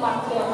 马克